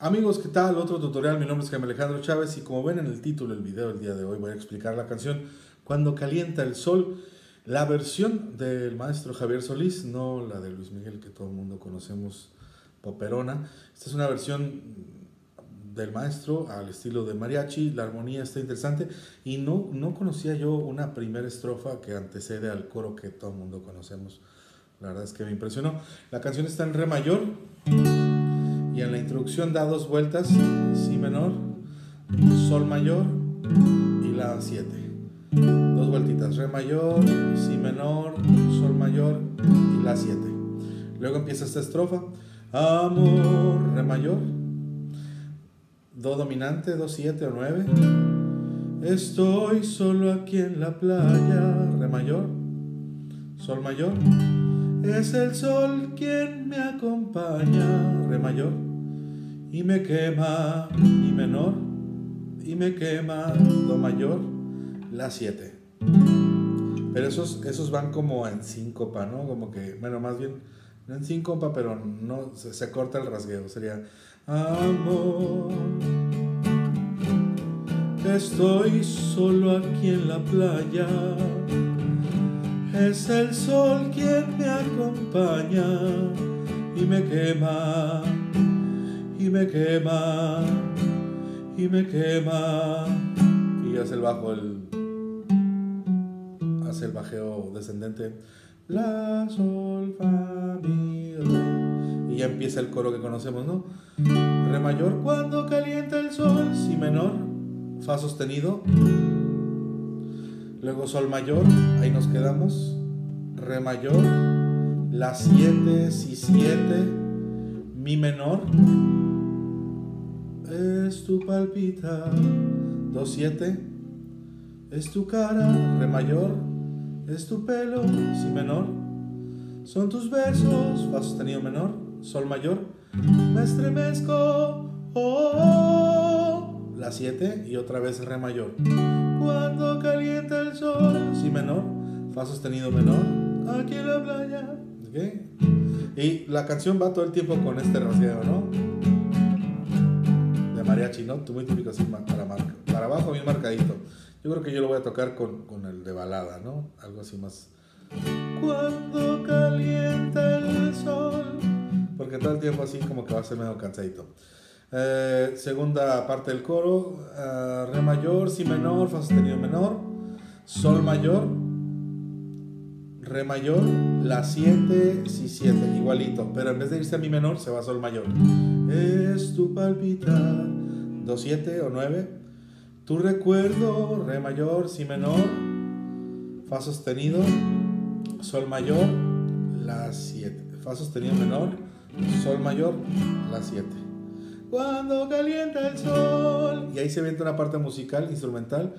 Amigos, ¿qué tal? Otro tutorial, mi nombre es Jaime Alejandro Chávez y como ven en el título del video del día de hoy voy a explicar la canción Cuando calienta el sol, la versión del maestro Javier Solís, no la de Luis Miguel que todo el mundo conocemos, poperona. Esta es una versión del maestro al estilo de mariachi, la armonía está interesante y no, no conocía yo una primera estrofa que antecede al coro que todo el mundo conocemos. La verdad es que me impresionó. La canción está en re mayor y en la introducción da dos vueltas, si menor, sol mayor y la 7. Dos vueltitas, re mayor, si menor, sol mayor y la 7. Luego empieza esta estrofa, amor, re mayor, do dominante, do 7 o 9. Estoy solo aquí en la playa, re mayor, sol mayor. Es el sol quien me acompaña, re mayor, y me quema mi menor, y me quema do mayor, la 7. Pero esos, esos van como en síncopa, ¿no? Como que, bueno, más bien, no en síncopa, pero no, se, se corta el rasgueo. Sería, amor, estoy solo aquí en la playa es el sol quien me acompaña y me quema, y me quema, y me quema. Y hace el bajo, el, hace el bajeo descendente. La, sol, fa, mi, re. Y ya empieza el coro que conocemos, ¿no? Re mayor cuando calienta el sol, si menor, fa sostenido, Luego Sol mayor, ahí nos quedamos. Re mayor, La 7, Si 7, Mi menor. Es tu palpita, Do 7, es tu cara, Re mayor, es tu pelo, Si menor. Son tus versos, Fa sostenido menor, Sol mayor, me estremezco, oh, oh, la 7 y otra vez Re mayor. Cuando calienta el sol, si menor, fa sostenido menor, aquí en la playa. Y la canción va todo el tiempo con este rasgueo, ¿no? Mariachi, ¿no? Muy típico así para, marca, para abajo, bien marcadito. Yo creo que yo lo voy a tocar con, con el de balada, ¿no? Algo así más. Cuando calienta el sol. Porque todo el tiempo así como que va a ser medio cansadito. Eh, segunda parte del coro, uh, re mayor, si menor, fa sostenido menor, sol mayor, re mayor, la 7, si 7, igualito, pero en vez de irse a mi menor se va a sol mayor. Es tu palpitar, do 7 o 9, tu recuerdo, re mayor, si menor, fa sostenido, sol mayor, la 7, fa sostenido menor, sol mayor, la 7 cuando calienta el sol. Y ahí se viene una parte musical, instrumental,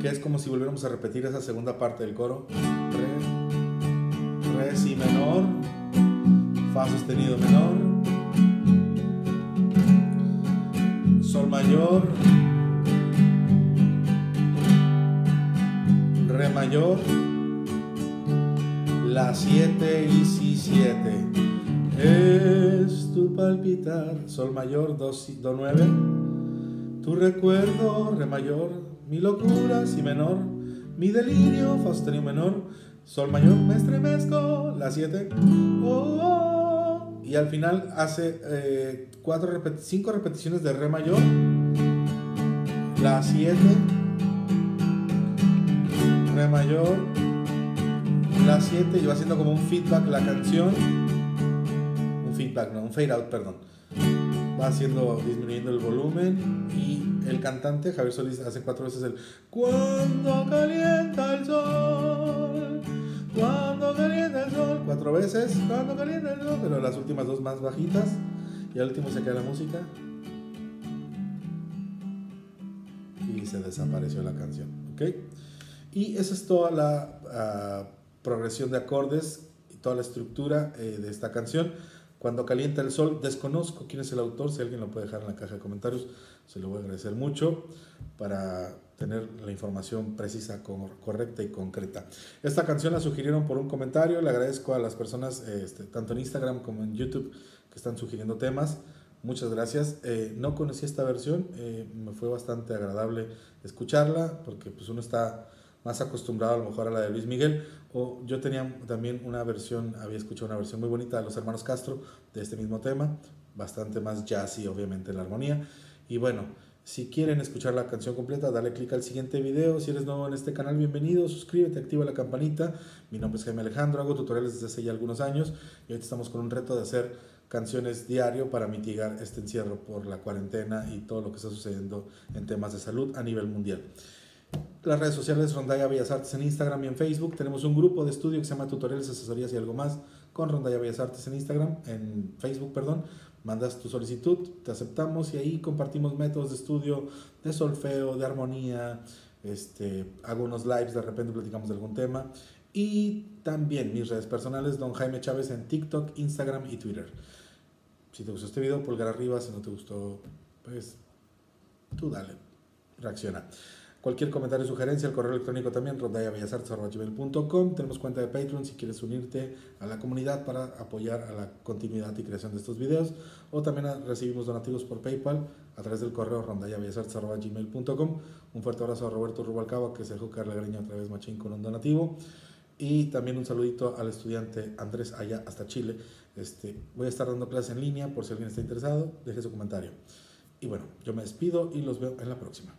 que es como si volviéramos a repetir esa segunda parte del coro. Re, re, si menor, fa sostenido menor, mayor, re mayor, la 7 y si 7. Es tu palpitar, sol mayor, do, do 9, tu recuerdo, re mayor, mi locura, si menor, mi delirio, fa sostenido menor, sol mayor, me estremezco, la 7, oh, oh, y al final hace eh, cuatro cinco repeticiones de re mayor, la 7, re mayor, la 7, y va haciendo como un feedback la canción feedback, no, un fade out, perdón. Va haciendo, disminuyendo el volumen y el cantante, Javier Solís, hace cuatro veces el Cuando calienta el sol, cuando cuatro veces, pero las últimas dos más bajitas y al último se queda la música y se desapareció la canción, ¿ok? Y esa es toda la uh, progresión de acordes y toda la estructura eh, de esta canción. Cuando calienta el sol, desconozco quién es el autor, si alguien lo puede dejar en la caja de comentarios, se lo voy a agradecer mucho para tener la información precisa, correcta y concreta. Esta canción la sugirieron por un comentario, le agradezco a las personas, este, tanto en Instagram como en YouTube, que están sugiriendo temas. Muchas gracias. Eh, no conocí esta versión, eh, me fue bastante agradable escucharla porque pues uno está más acostumbrado a lo mejor a la de Luis Miguel. O yo tenía también una versión, había escuchado una versión muy bonita de los hermanos Castro de este mismo tema, bastante más jazzy obviamente en la armonía. Y bueno, si quieren escuchar la canción completa, dale clic al siguiente video. Si eres nuevo en este canal, bienvenido, suscríbete, activa la campanita. Mi nombre es Jaime Alejandro, hago tutoriales desde hace ya algunos años y ahorita estamos con un reto de hacer canciones diario para mitigar este encierro por la cuarentena y todo lo que está sucediendo en temas de salud a nivel mundial. Las redes sociales Rondalla Bellas Artes en Instagram y en Facebook. Tenemos un grupo de estudio que se llama Tutoriales, Asesorías y algo más con Rondalla Bellas Artes en Instagram, en Facebook, perdón mandas tu solicitud, te aceptamos y ahí compartimos métodos de estudio de solfeo, de armonía, este, hago unos lives, de repente platicamos de algún tema. Y también mis redes personales, Don Jaime Chávez en TikTok, Instagram y Twitter. Si te gustó este video, pulgar arriba. Si no te gustó, pues tú dale, reacciona. Cualquier comentario sugerencia, el correo electrónico también, rondallabellasartes.com. Tenemos cuenta de Patreon si quieres unirte a la comunidad para apoyar a la continuidad y creación de estos videos. O también recibimos donativos por PayPal a través del correo rondallabellasartes.gmail.com. Un fuerte abrazo a Roberto Rubalcaba que se dejó caer la greña otra vez machín con un donativo. Y también un saludito al estudiante Andrés allá hasta Chile. Este, voy a estar dando clases en línea por si alguien está interesado. Deje su comentario. Y bueno, yo me despido y los veo en la próxima.